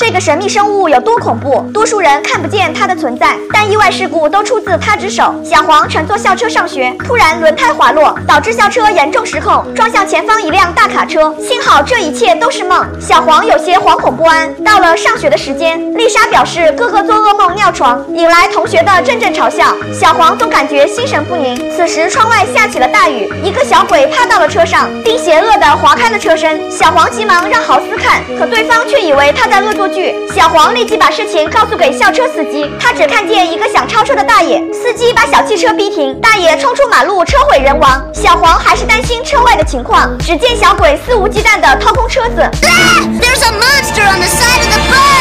这个神秘生物有多恐怖？多数人看不见它的存在，但意外事故都出自他之手。小黄乘坐校车上学，突然轮胎滑落，导致校车严重失控，撞向前方一辆大卡车。幸好这一切都是梦。小黄有些惶恐不安。到了上学的时间，丽莎表示哥哥做噩梦尿床，引来同学的阵阵嘲笑。小黄总感觉心神不宁。此时窗外下起了大雨，一个小鬼趴到了车上，并邪恶地划开了车身。小黄急忙让豪斯看，可对方却以为他在恶作剧。小黄立即把事情告诉给校车司机，他只看见一个想超车的大爷，司机把小汽车逼停，大爷冲出马路，车毁人亡。小黄还是担心车外的情况，只见小鬼肆无忌惮地掏空车子。There's a monster on the side of the bus!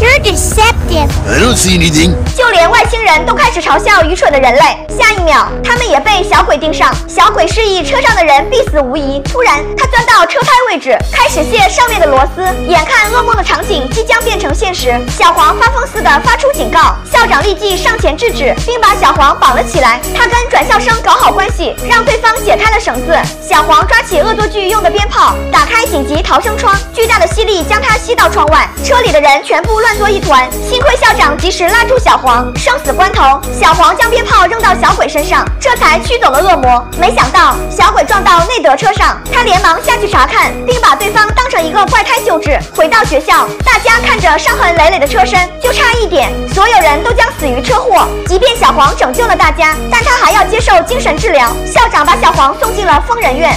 You're deceptive. I don't see anything. 就连外星人都开始嘲笑愚蠢的人类。下一秒，他们也被小鬼盯上。小鬼示意车上的人必死无疑。突然，他钻到车胎位置，开始卸上面的螺丝。眼看噩梦的场景即将变成现实，小黄发疯似的发出警告。校长立即上前制止，并把小黄绑了起来。他跟转校生搞好关系，让对方解开了绳子。小黄抓起恶作剧用的鞭炮，打开紧急逃生窗，巨大的吸力将他吸到窗外。车里的人全部乱作一团。幸亏校长及时拉住小黄，生死关头，小黄将鞭炮扔到小鬼身上，这才驱走了恶魔。没想到小鬼撞到内德车上，他连忙下去查看，并把对方当成一个怪胎救治。回到学校，大家看着伤痕累累的车身，就差一点，所有人都将死于车祸。即便小黄拯救了大家，但他还要接受精神治疗。校长把小黄送进了疯人院。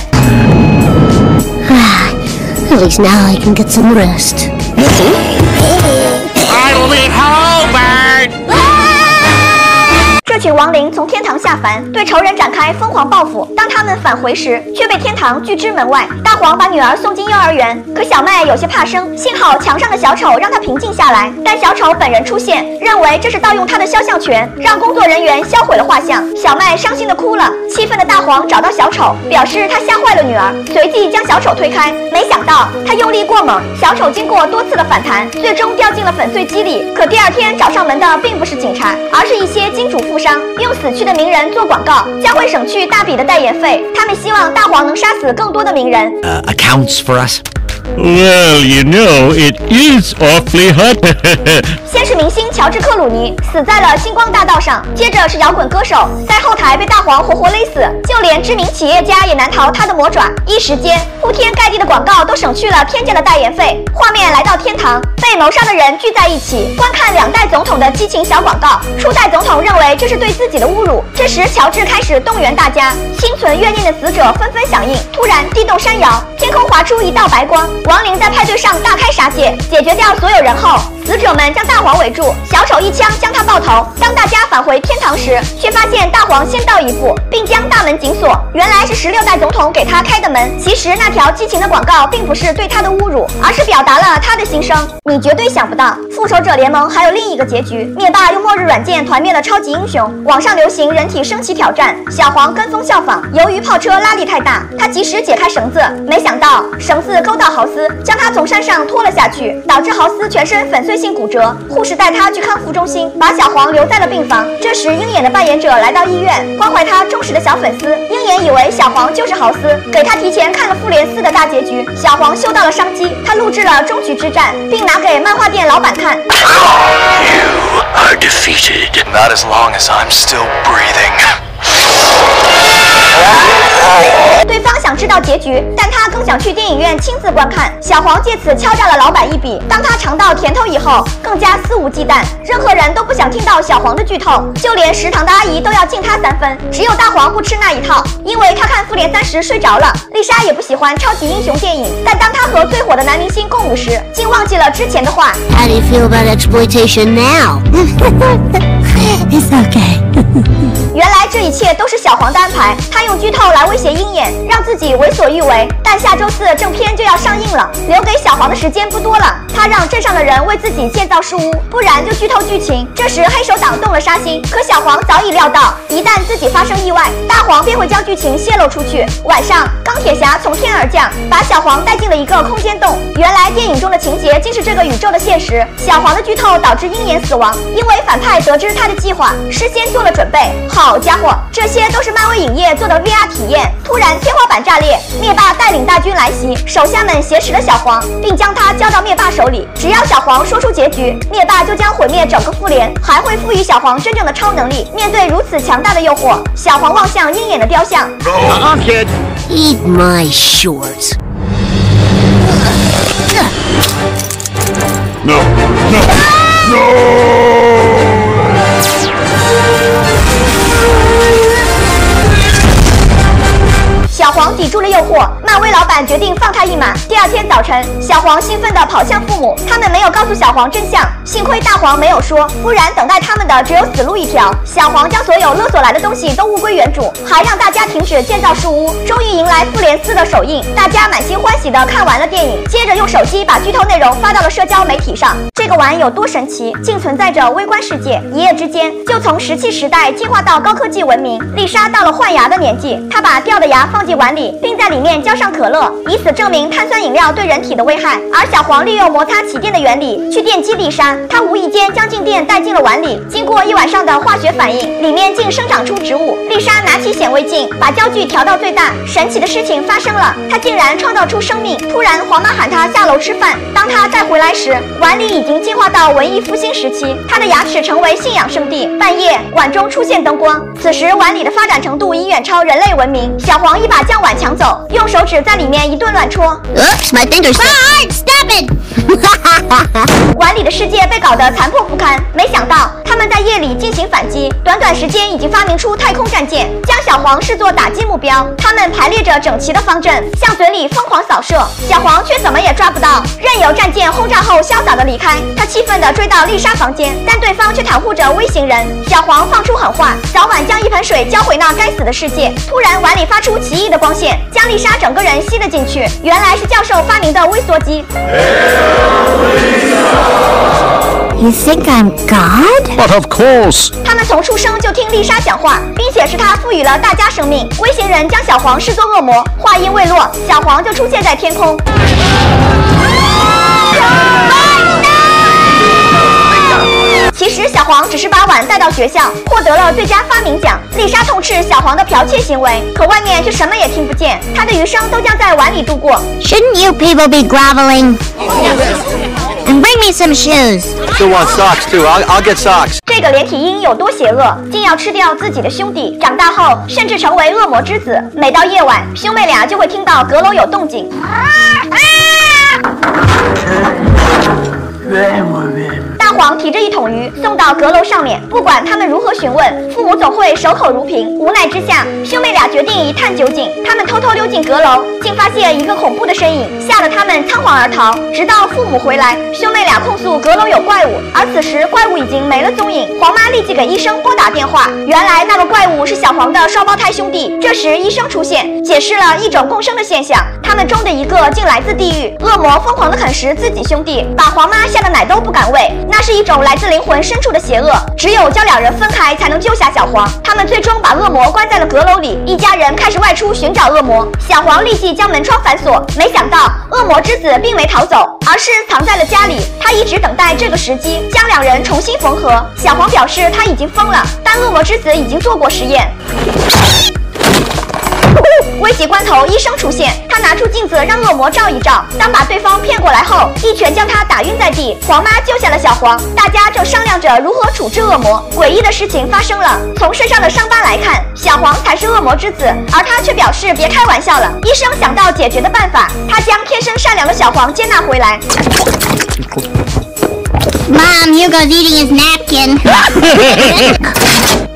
At least now I can get some rest. 这群亡灵从天堂下凡，对仇人展开疯狂报复。当他们返回时，却被天堂拒之门外。大黄把女儿送进幼儿园，可小麦有些怕生，幸好墙上的小丑让他平静下来。但小丑本人出现，认为这是盗用他的肖像权，让工作人员销毁了画像。小麦伤心的哭了，气愤的大黄找到小丑，表示他吓坏了女儿，随即将小丑推开。没想到他用力过猛，小丑经过多次的反弹，最终掉进了粉碎机里。可第二天找上门的并不是警察，而是一些金主富商，用死去的名人做广告，将会省去大笔的代言费。他们希望大黄能杀死更多的名人。Accounts for us. Well, you know, it is awfully hot. 先是明星乔治克鲁尼死在了星光大道上，接着是摇滚歌手在后台被大黄活活勒死，就连知名企业家也难逃他的魔爪。一时间，铺天盖地的广告都省去了天价的代言费。画面来到天堂，被谋杀的人聚在一起，观看两代总统的激情小广告。初代总统认为这是对自己的侮辱，这时乔治开始动员大家，心存怨念的死者纷纷响应。突然，地动山摇，天空划出一道白光，亡灵在派对上大开杀戒，解决掉所有人后，死者们将大黄围住，小丑一枪将他爆头。当大家返回天堂时，却发现大黄先到一步，并将大门紧锁。原来是十六代总统给他开的门。其实那条激情的广告并不是对他的侮辱，而是表达了他的心声。你绝对想不到，复仇者联盟还有另一个结局。灭霸用末日软件团灭了超级英雄，网上流行人体升旗挑战，小黄跟风效仿。由于炮车拉力太大，他及时解开绳子，没想到绳子勾到好将他从山上拖了下去，导致豪斯全身粉碎性骨折。护士带他去康复中心，把小黄留在了病房。这时，鹰眼的扮演者来到医院，关怀他忠实的小粉丝。鹰眼以为小黄就是豪斯，给他提前看了复联四的大结局。小黄嗅到了商机，他录制了终局之战，并拿给漫画店老板看。You are defeated. Not as long as I'm still breathing. 对方想知道结局，但他更想去电影院亲自观看。小黄借此敲诈了老板一笔。当他尝到甜头以后，更加肆无忌惮。任何人都不想听到小黄的剧透，就连食堂的阿姨都要敬他三分。只有大黄不吃那一套，因为他看复联三时睡着了。丽莎也不喜欢超级英雄电影，但当他和最火的男明星共舞时，竟忘记了之前的话。How do you feel about exploitation now? it's okay. 原来这一切都是小黄的安排，他用剧透来威胁鹰眼，让自己为所欲为。但下周四正片就要上映了，留给小黄的时间不多了。他让镇上的人为自己建造树屋，不然就剧透剧情。这时黑手党动了杀心，可小黄早已料到，一旦自己发生意外，大黄便会将剧情泄露出去。晚上，钢铁侠从天而降，把小黄带进了一个空间洞。原来电影中的情节竟是这个宇宙的现实。小黄的剧透导致鹰眼死亡，因为反派得知他的计划。划，事先做了准备。好家伙，这些都是漫威影业做的 VR 体验。突然天花板炸裂，灭霸带领大军来袭，手下们挟持了小黄，并将他交到灭霸手里。只要小黄说出结局，灭霸就将毁灭整个复联，还会赋予小黄真正的超能力。面对如此强大的诱惑，小黄望向鹰眼的雕像，黄抵住了诱惑，漫威老板决定放他一马。第二天早晨，小黄兴奋地跑向父母，他们没有告诉小黄真相，幸亏大黄没有说，不然等待他们的只有死路一条。小黄将所有勒索来的东西都物归原主，还让大家停止建造树屋，终于迎来复联四的首映。大家满心欢喜地看完了电影，接着用手机把剧透内容发到了社交媒体上。这个碗有多神奇，竟存在着微观世界，一夜之间就从石器时代进化到高科技文明。丽莎到了换牙的年纪，她把掉的牙放进碗碗里，并在里面浇上可乐，以此证明碳酸饮料对人体的危害。而小黄利用摩擦起电的原理去电击丽莎，他无意间将静电带进了碗里，经过一晚上的化学反应，里面竟生长出植物。丽莎拿起显微镜，把焦距调到最大，神奇的事情发生了，她竟然创造出生命。突然，黄妈喊她下楼吃饭，当她再回来时，碗里已经进化到文艺复兴时期，她的牙齿成为信仰圣地。半夜，碗中出现灯光，此时碗里的发展程度已远超人类文明。小黄一把将碗抢走，用手指在里面一顿乱戳，Oops, my fingers. Stop it! 碗里的世界被搞得残破不堪。没想到他他们在夜里进行反击，短短时间已经发明出太空战舰，将小黄视作打击目标。他们排列着整齐的方阵，向嘴里疯狂扫射，小黄却怎么也抓不到，任由战舰轰炸后潇洒的离开。他气愤地追到丽莎房间，但对方却袒护着微型人。小黄放出狠话，早晚将一盆水浇回那该死的世界。突然，碗里发出奇异的光线，将丽莎整个人吸了进去。原来是教授发明的微缩机。You think I'm God? But of course. 他们从出生就听丽莎讲话，并且是她赋予了大家生命。微型人将小黄视作恶魔，话音未落，小黄就出现在天空。其实小黄只是把碗带到学校，获得了最佳发明奖。丽莎痛斥小黄的剽窃行为，可外面却什么也听不见。她的余生都将在碗里度过。Shouldn't you people be groveling? And bring me some shoes. Still want socks too. I'll, I'll get socks. 这个连体婴有多邪恶，竟要吃掉自己的兄弟？长大后甚至成为恶魔之子。每到夜晚，兄妹俩就会听到阁楼有动静。大黄提着一桶鱼送到阁楼上面，不管他们如何询问，父母总会守口如瓶。无奈之下，兄妹俩决定一探究竟。他们偷偷溜进阁楼，竟发现一个恐怖的身影，吓得他们仓皇而逃。直到父母回来，兄妹俩控诉阁楼有怪物，而此时怪物已经没了踪影。黄妈立即给医生拨打电话，原来那个怪物是小黄的双胞胎兄弟。这时医生出现，解释了一种共生的现象，他们中的一个竟来自地狱，恶魔疯狂地啃食自己兄弟，把黄妈吓得奶都不敢喂。那是一种来自灵魂深处的邪恶，只有将两人分开才能救下小黄。他们最终把恶魔关在了阁楼里，一家人开始外出寻找恶魔。小黄立即将门窗反锁，没想到恶魔之子并没逃走，而是藏在了家里。他一直等待这个时机，将两人重新缝合。小黄表示他已经疯了，但恶魔之子已经做过实验。危急关头，医生出现，他拿出镜子让恶魔照一照。当把对方骗过来后，一拳将他打晕在地。黄妈救下了小黄，大家正商量着如何处置恶魔。诡异的事情发生了，从身上的伤疤来看，小黄才是恶魔之子，而他却表示别开玩笑了。医生想到解决的办法，他将天生善良的小黄接纳回来。Mom, Hugo's eating his napkin.